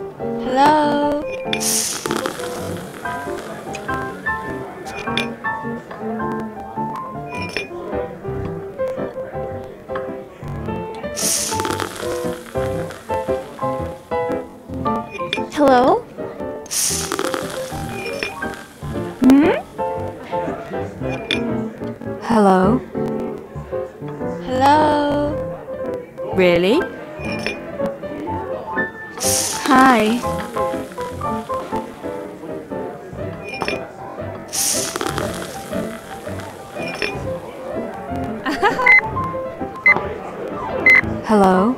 Hello? Hello? Hmm? Hello? Hello?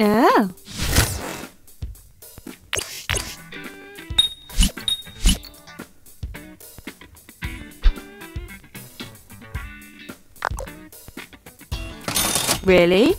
Oh. Really?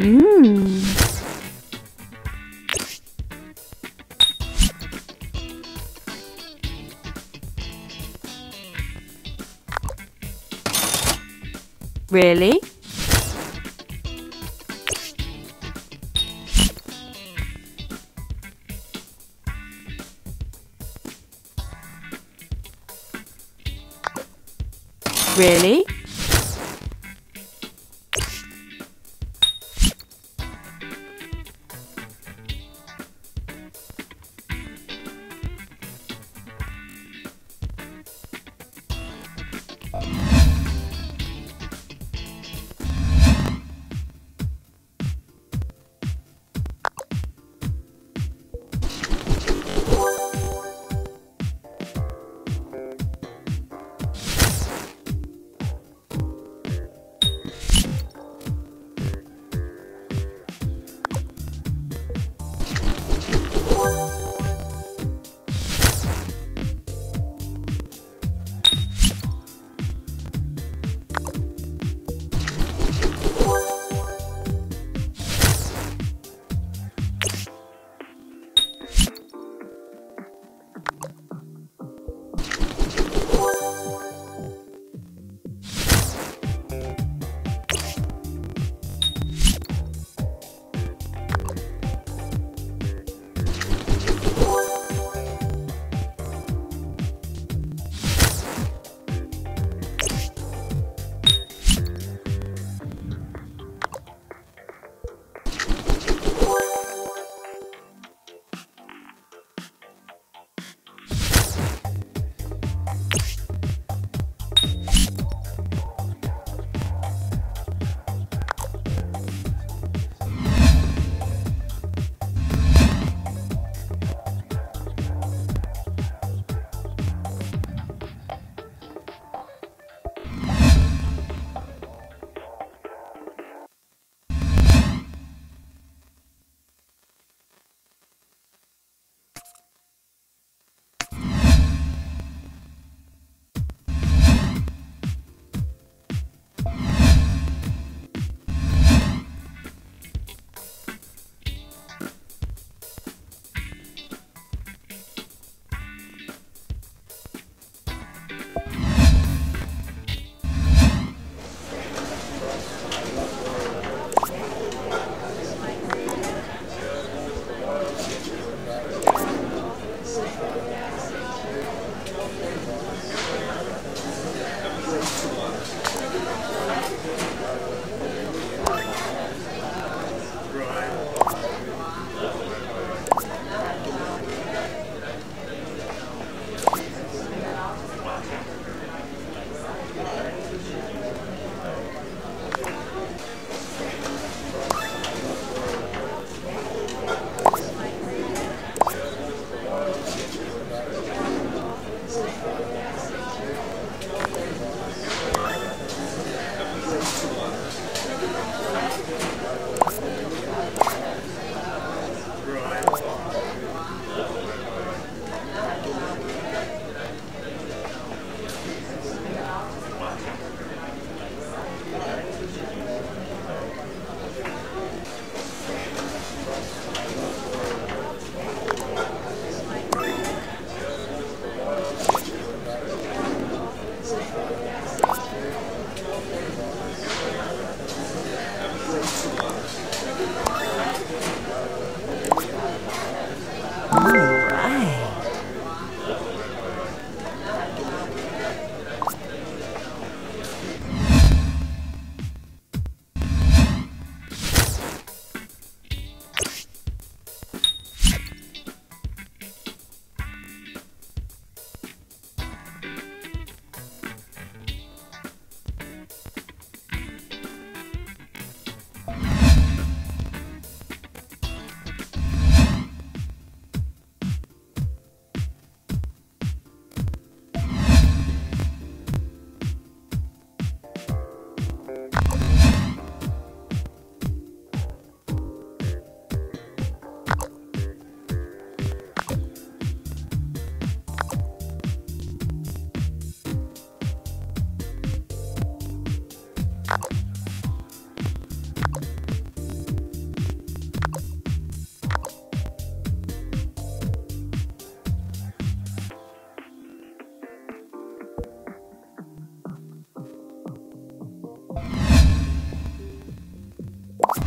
Mmm. Really? Really?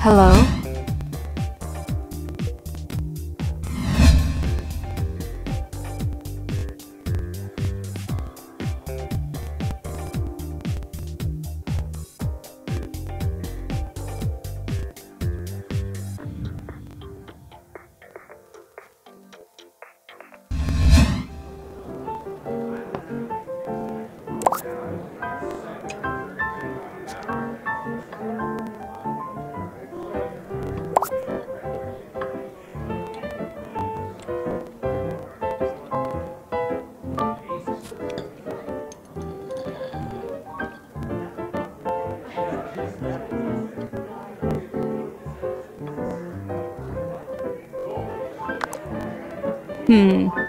Hello? Hmm.